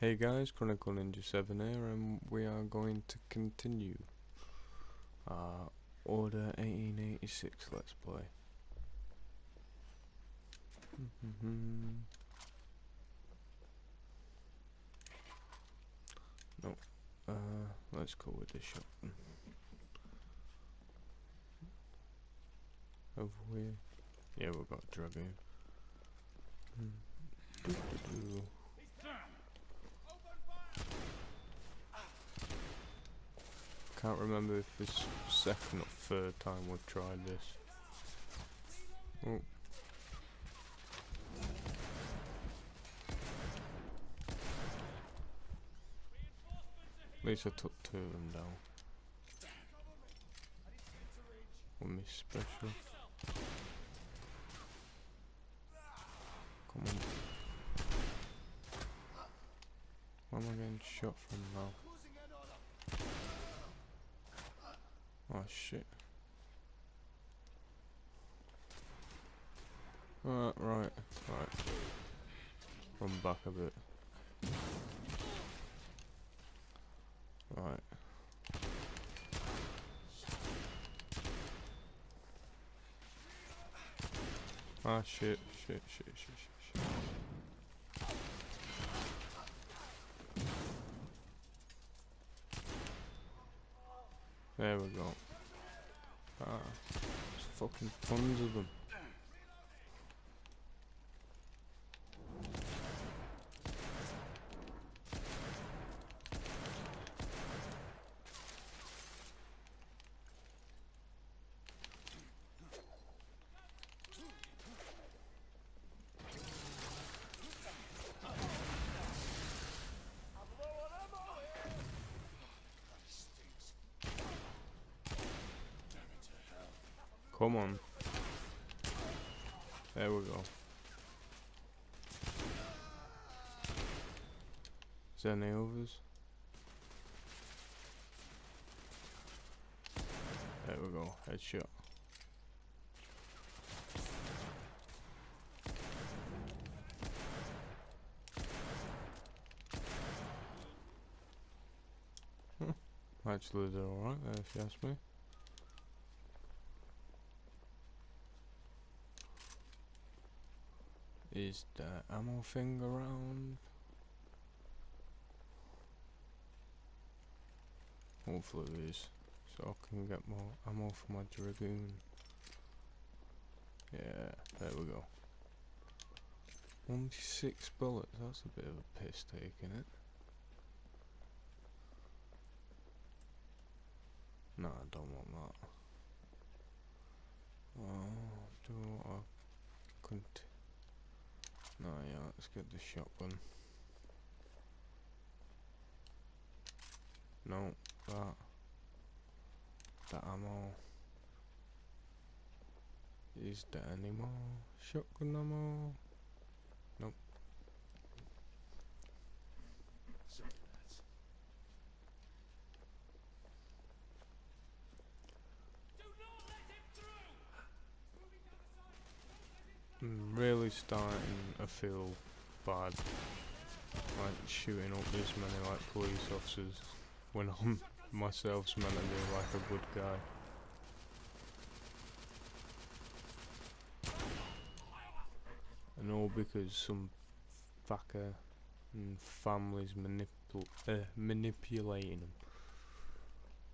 Hey guys, Chronicle Ninja 7 here, and we are going to continue our Order 1886 Let's Play. Mm-hmm. no, uh, let's go with this shotgun. Over here. Yeah, we've got Dragoon. Can't remember if this second or third time we've tried this. Oh. At least I took two of them down. With me special. Come on. Where am I getting shot from now? Oh shit. Alright, right, right. Run back a bit. Right. Ah shit, shit, shit, shit, shit, shit. There we go. Ah, fucking tons of them. Come on. There we go. Is there any others? There we go, headshot. Actually, they're alright there if you ask me. Is the ammo thing around? Hopefully it is. So I can get more ammo for my Dragoon. Yeah, there we go. 26 bullets, that's a bit of a piss take, isn't it? No, I don't want that. Oh, do I couldn't no, yeah, let's get the shotgun. No, that. That ammo. Is there any more shotgun ammo? Nope. I'm really starting to feel bad like shooting up this many like police officers when I'm myself meant like a good guy. And all because some fucker and families manipul uh, manipulating them.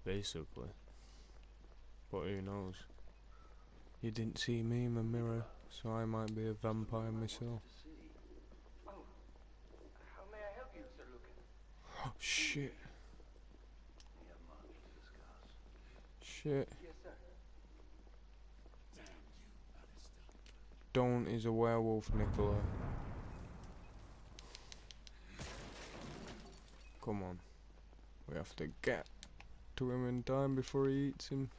Basically. But who knows? You didn't see me in the mirror, so I might be a vampire myself. How may I help you, Sir Lucan? Oh shit, shit. Dawn is a werewolf, Nikola. Come on. We have to get to him in time before he eats him.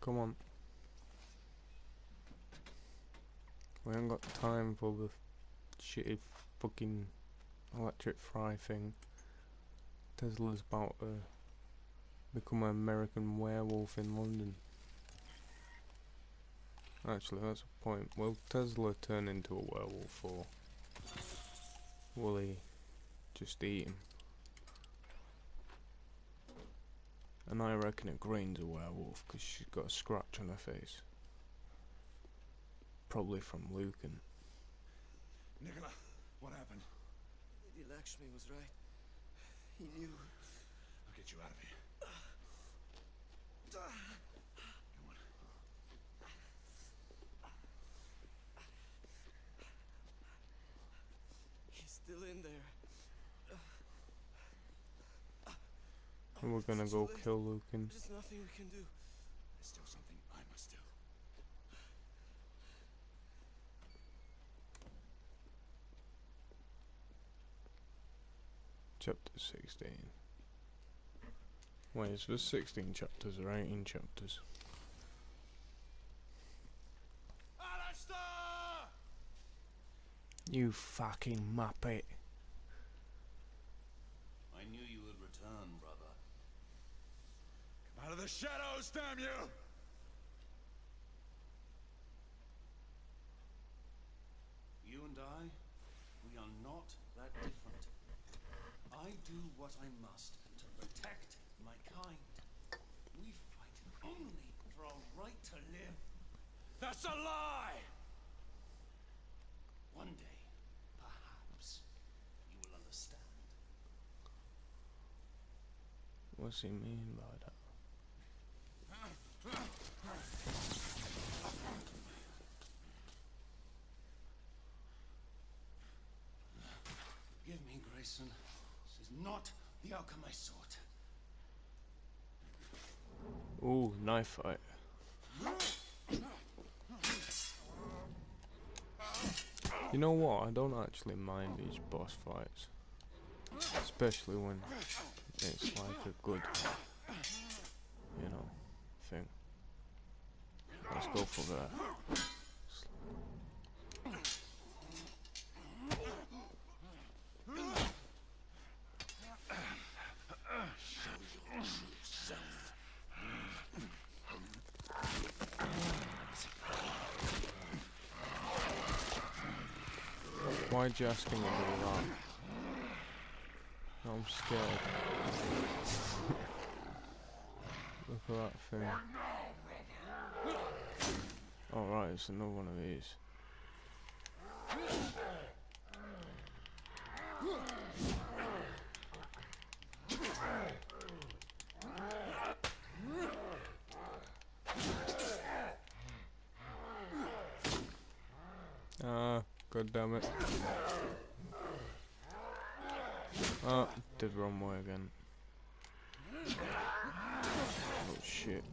Come on. We haven't got time for the shitty fucking electric fry thing. Tesla's about to become an American werewolf in London. Actually, that's a point. Will Tesla turn into a werewolf or will he just eat him? And I reckon it Green's a werewolf because she's got a scratch on her face. Probably from Lucan. Nikola, what happened? Lady Lakshmi was right. He knew. I'll get you out of here. Come on. He's still in there. And we're gonna go too late. kill Lucan. There's nothing we can do. There's still something I must do. Chapter 16. Wait, is there 16 chapters or 18 chapters? Alistair! You fucking muppet. I knew you would return, brother. Come out of the shadows, damn you! You and I, we are not that different. I do what I must to protect my kind. We fight only for our right to live. That's a lie! One day, perhaps, you will understand. What's he mean by that? Give me, Grayson. Not the outcome I sought. Ooh, knife fight. You know what? I don't actually mind these boss fights. Especially when it's like a good, you know, thing. Let's go for that. Why'd you ask him to do that? I'm scared. Look at that thing. Oh right, it's another one of these. God damn it. Ah, did wrong way again. Oh shit.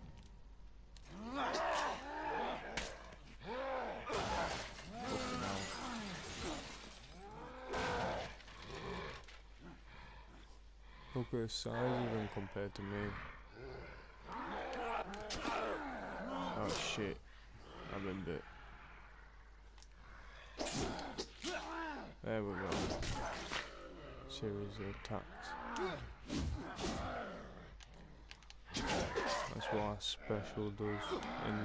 Look at his size even compared to me. Oh shit. I've been bit. There we go. Series of attacks. That's what our special does in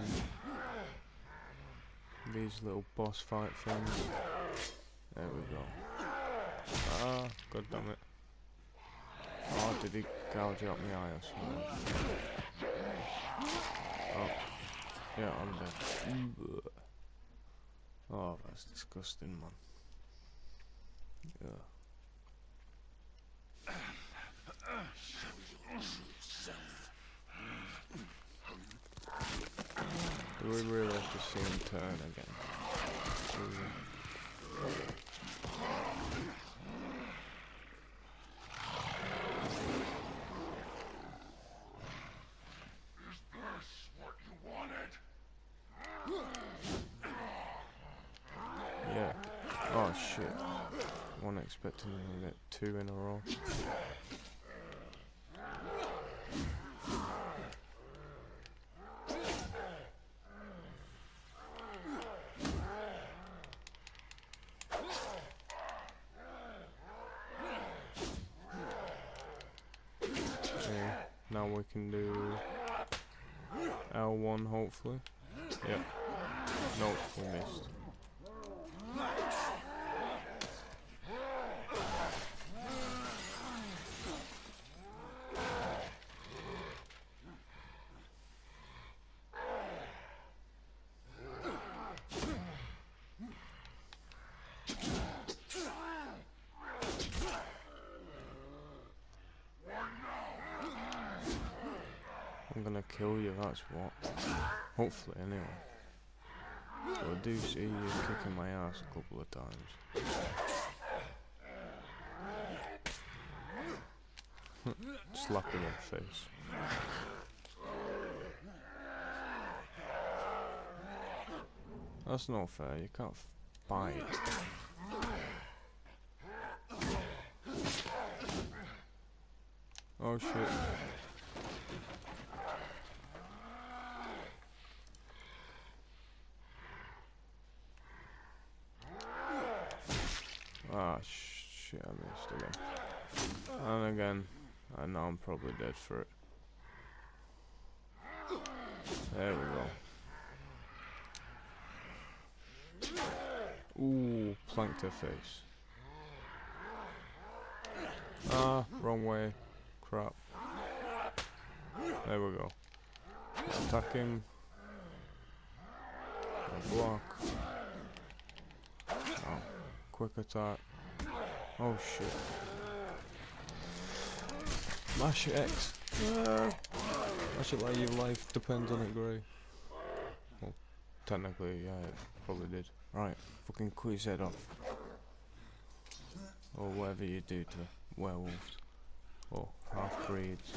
these little boss fight things. There we go. Ah, god damn it. Oh, did he gouge out my eye or something? Oh, yeah, I'm dead. Oh, that's disgusting, man. Yeah. Do we really have see him turn again? Do we? Yeah. Oh shit. Expecting to get two in a row. Okay, now we can do L1 hopefully. Yep. Nope, we missed. I'm gonna kill you, that's what. Hopefully, anyway. So I do see you kicking my ass a couple of times. Slap him the face. That's not fair, you can't fight. Oh shit. Ah, missed again. And again, I know I'm probably dead for it. There we go. Ooh, planked her face. Ah, wrong way. Crap. There we go. Attack him. Block. Oh, quick attack. Oh shit. Mash X. Ah. Mash it like your life depends on it, Grey. Well, technically, yeah, it probably did. Right, fucking cut his head off. Or whatever you do to werewolves. Or half-breeds.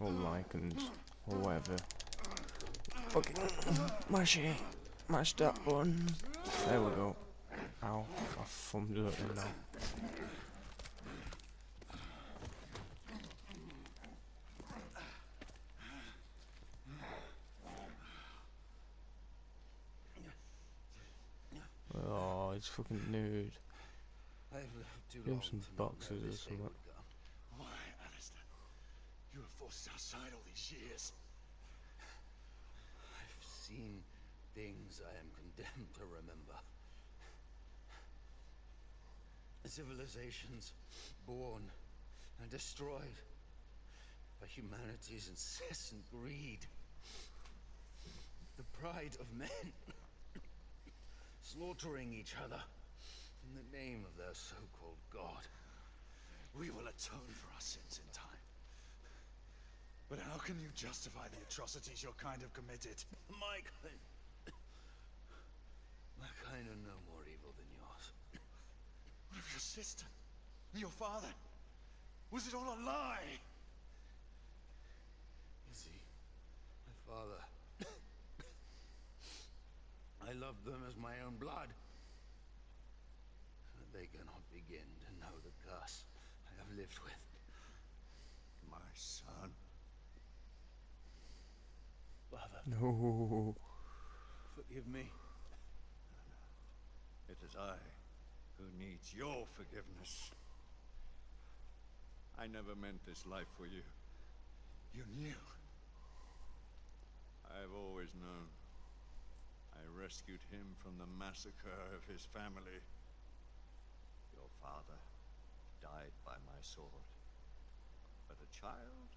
Or lycans. Or whatever. Fucking mash it. Mash that button. There we go. Ow, thumb's hurting now. Oh, he's fucking nude. Give him some boxes or something. Why, Alistair? You were forced outside all these years. I've seen things I am condemned to remember. Civilizations born and destroyed by humanity's incessant greed. The pride of men slaughtering each other in the name of their so-called god. We will atone for our sins in time. But how can you justify the atrocities your kind have committed? My kind. My kind are no more evil than yours. What of your sister? Your father? Was it all a lie? You see, my father. I loved them as my own blood. And they cannot begin to know the curse I have lived with. My son. Father, No. forgive me. It is I who needs your forgiveness. I never meant this life for you. You knew. I've always known. I rescued him from the massacre of his family. Your father died by my sword. But a child?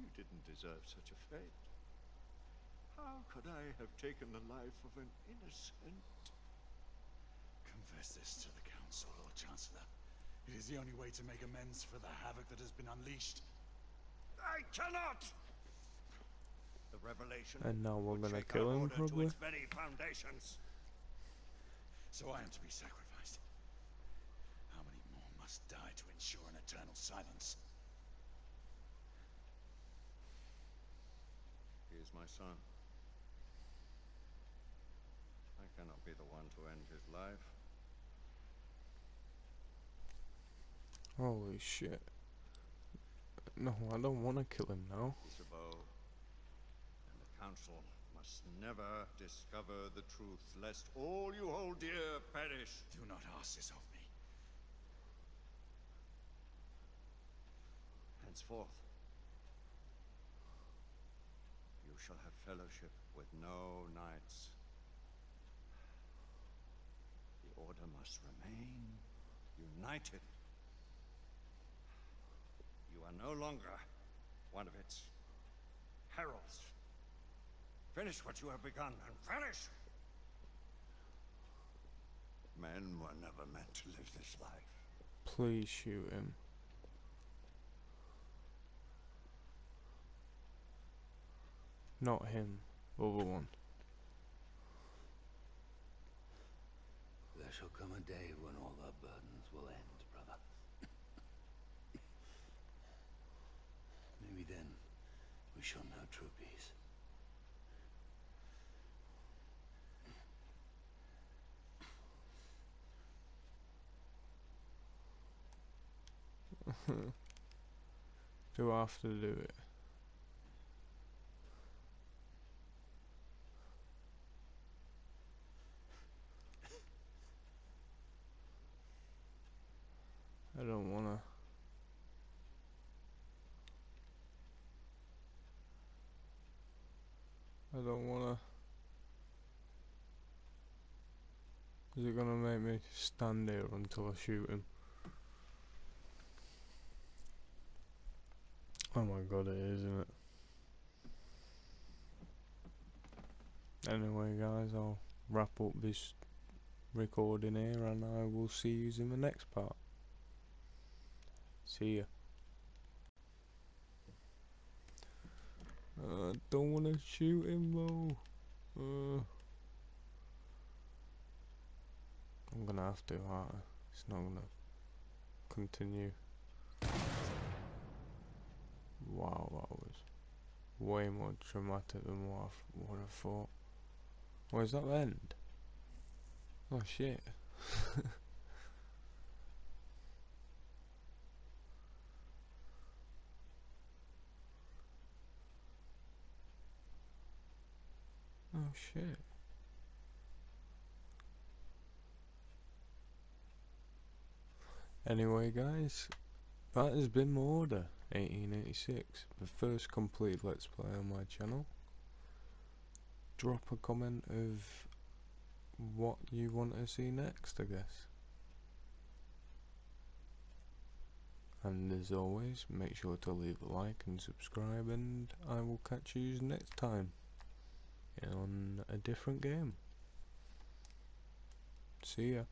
You didn't deserve such a fate. How could I have taken the life of an innocent? Confess this to the Council, Lord Chancellor. It is the only way to make amends for the havoc that has been unleashed. I cannot! The revelation And now we're gonna kill him, probably. to very foundations. So I am to be sacrificed. How many more must die to ensure an eternal silence? He is my son. I cannot be the one to end his life. Holy shit. No, I don't want to kill him now. Isabeau and the council must never discover the truth, lest all you hold dear perish. Do not ask this of me. Henceforth, you shall have fellowship with no knights. The Order must remain united. You are no longer one of its heralds. Finish what you have begun and vanish! Men were never meant to live this life. Please shoot him. Um, not him. Other one. There shall come a day when all our burdens will end, brother. Maybe then we shall know true peace. Do to do it? I don't wanna. I don't wanna. Is it gonna make me stand here until I shoot him? Oh my god, it is, isn't it? Anyway, guys, I'll wrap up this recording here and I will see you in the next part. See ya. Uh, don't want to shoot him though. Uh, I'm gonna have to, aren't It's not gonna continue. Wow, that was way more dramatic than what I, what I thought. Where's that end? Oh shit. shit. Anyway guys, that has been my order. 1886, the first complete Let's Play on my channel. Drop a comment of what you want to see next, I guess. And as always, make sure to leave a like and subscribe, and I will catch you next time on a different game. See ya.